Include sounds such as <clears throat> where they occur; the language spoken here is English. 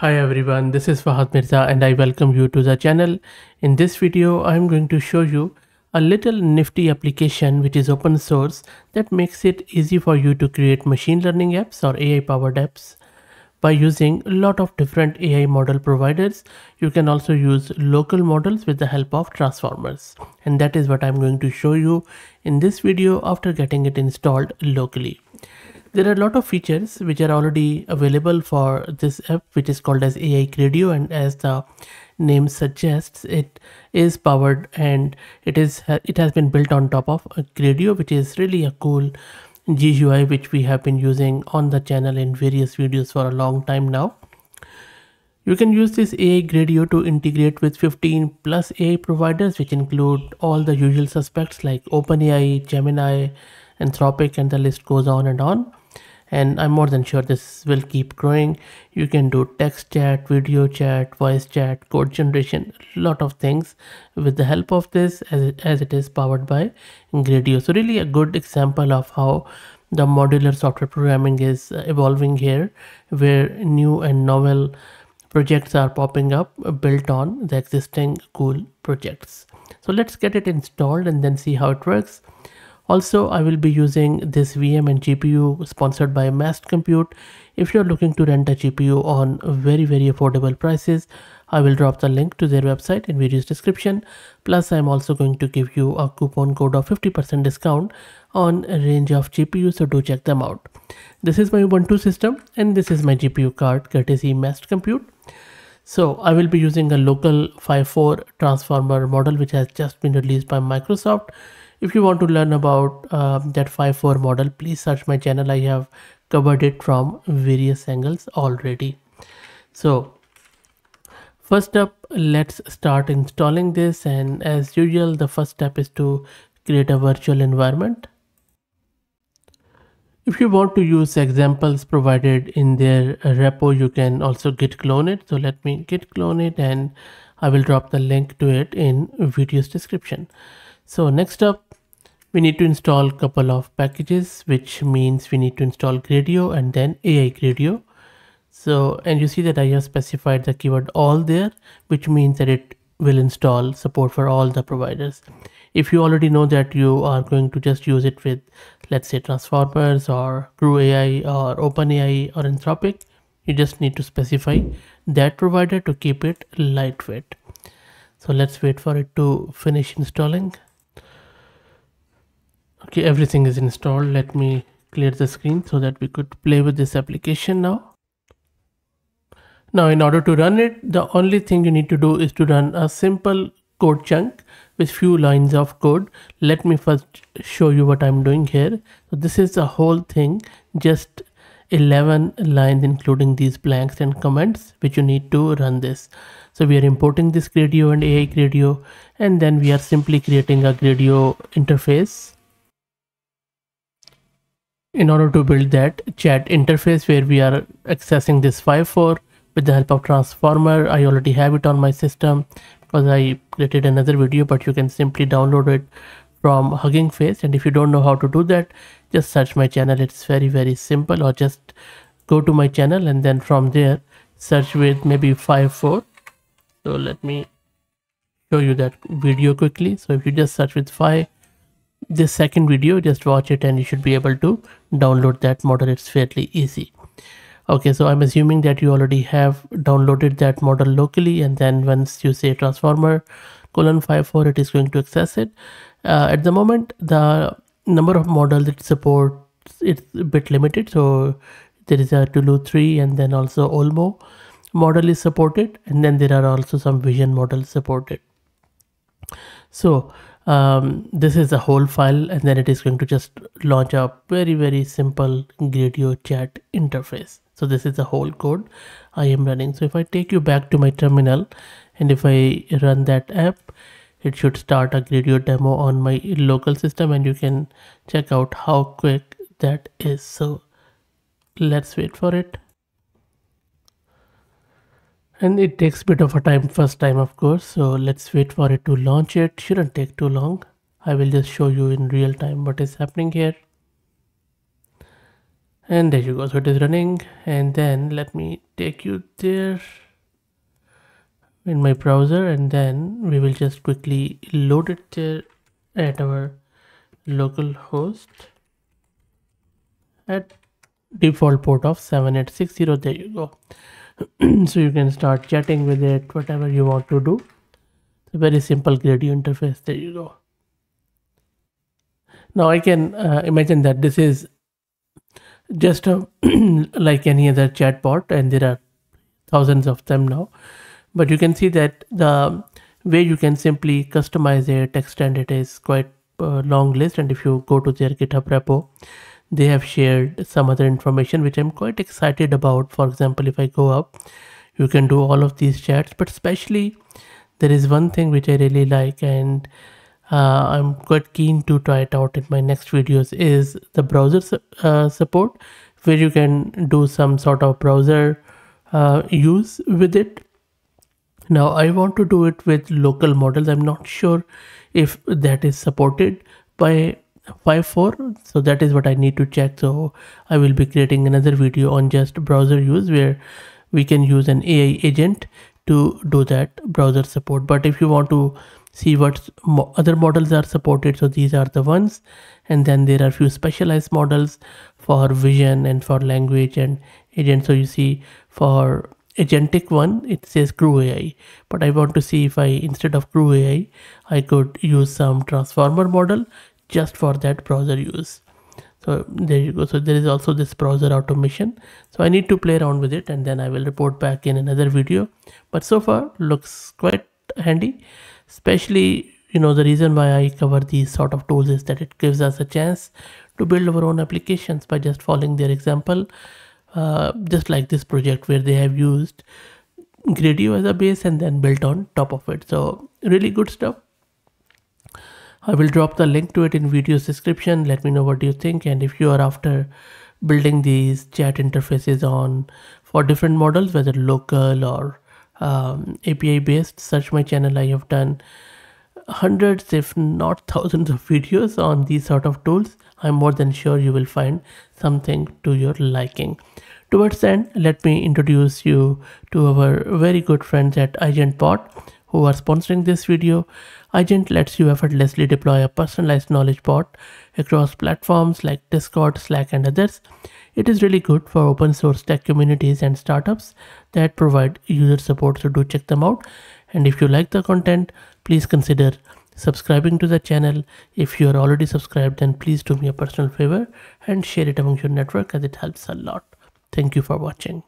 Hi everyone, this is Fahd Mirza and I welcome you to the channel. In this video, I'm going to show you a little nifty application which is open source that makes it easy for you to create machine learning apps or AI powered apps. By using a lot of different AI model providers, you can also use local models with the help of transformers. And that is what I'm going to show you in this video after getting it installed locally. There are a lot of features which are already available for this app which is called as AI Gradio and as the name suggests it is powered and it is it has been built on top of Gradio which is really a cool GUI which we have been using on the channel in various videos for a long time now. You can use this AI Gradio to integrate with 15 plus AI providers which include all the usual suspects like OpenAI, Gemini, Anthropic and the list goes on and on and I'm more than sure this will keep growing. You can do text chat, video chat, voice chat, code generation, a lot of things with the help of this as it, as it is powered by Gradio. So really a good example of how the modular software programming is uh, evolving here where new and novel projects are popping up built on the existing cool projects. So let's get it installed and then see how it works. Also, I will be using this VM and GPU sponsored by Massed Compute. If you're looking to rent a GPU on very, very affordable prices, I will drop the link to their website in video's description. Plus, I'm also going to give you a coupon code of 50% discount on a range of GPUs, so do check them out. This is my Ubuntu system and this is my GPU card courtesy Massed Compute. So I will be using a local Phi-4 transformer model which has just been released by Microsoft if you want to learn about uh, that Phi-4 model please search my channel. I have covered it from various angles already. So first up let's start installing this. And as usual the first step is to create a virtual environment. If you want to use examples provided in their repo you can also git clone it. So let me git clone it and i will drop the link to it in video's description. So next up we need to install a couple of packages which means we need to install Gradio and then AI Gradio. So and you see that I have specified the keyword all there which means that it will install support for all the providers. If you already know that you are going to just use it with let's say transformers or Crew AI or OpenAI or Anthropic you just need to specify that provider to keep it lightweight. So let's wait for it to finish installing okay everything is installed. Let me clear the screen so that we could play with this application now. Now in order to run it the only thing you need to do is to run a simple code chunk with few lines of code. Let me first show you what i'm doing here. So this is the whole thing just 11 lines including these blanks and comments which you need to run this. So we are importing this gradio and ai gradio and then we are simply creating a gradio interface in order to build that chat interface where we are accessing this Phi-4 with the help of transformer. I already have it on my system because i created another video but you can simply download it from hugging face. And if you don't know how to do that just search my channel. It's very very simple. Or just go to my channel and then from there search with maybe Phi-4 so let me show you that video quickly. So if you just search with 5 this second video just watch it and you should be able to download that model it's fairly easy. Okay so i'm assuming that you already have downloaded that model locally and then once you say transformer colon Phi-4 it is going to access it. Uh, at the moment the number of models it supports it's a bit limited. So there is a Tulu 3 and then also Olmo model is supported and then there are also some vision models supported. So um, this is the whole file and then it is going to just launch a very very simple Gradio chat interface. So this is the whole code I am running. So if I take you back to my terminal and if I run that app, it should start a Gradio demo on my local system and you can check out how quick that is. So let's wait for it and it takes a bit of a time first time of course so let's wait for it to launch. It shouldn't take too long. I will just show you in real time what is happening here. And there you go so it is running. And then let me take you there in my browser and then we will just quickly load it there at our local host. At default port of 7860 there you go <clears throat> so you can start chatting with it whatever you want to do. A very simple Gradio interface. There you go. Now i can uh, imagine that this is just a, <clears throat> like any other chatbot and there are thousands of them now. But you can see that the way you can simply customize it extend it is quite a long list. And if you go to their github repo they have shared some other information which i'm quite excited about for example if i go up you can do all of these chats but especially there is one thing which i really like and uh, I'm quite keen to try it out in my next videos is the browser su uh, support where you can do some sort of browser uh, use with it. Now I want to do it with local models. I'm not sure if that is supported by Phi-4 so that is what I need to check. So I will be creating another video on just browser use where we can use an AI agent to do that browser support. But if you want to see what mo other models are supported so these are the ones. And then there are few specialized models for vision and for language and agent. So you see for agentic one it says crew ai but i want to see if i instead of crew ai i could use some transformer model just for that browser use. So there you go. So there is also this browser automation. So i need to play around with it and then i will report back in another video. But so far looks quite handy especially you know the reason why i cover these sort of tools is that it gives us a chance to build our own applications by just following their example. Uh, just like this project where they have used gradio as a base and then built on top of it. So really good stuff i will drop the link to it in video's description. Let me know what you think and if you are after building these chat interfaces on for different models whether local or um, API based. Search my channel. I have done hundreds if not thousands of videos on these sort of tools. I'm more than sure you will find something to your liking. Towards the end let me introduce you to our very good friends at EigentBOT who are sponsoring this video Eigent lets you effortlessly deploy a personalized knowledge bot across platforms like Discord, Slack, and others. It is really good for open source tech communities and startups that provide user support, so do check them out. And if you like the content, please consider subscribing to the channel. If you are already subscribed, then please do me a personal favor and share it among your network as it helps a lot. Thank you for watching.